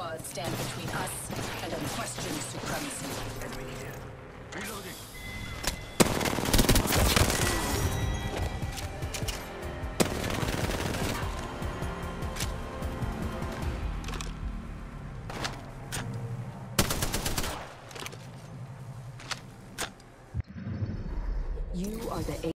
squads stand between us and unquestioned supremacy. Reloading. You are the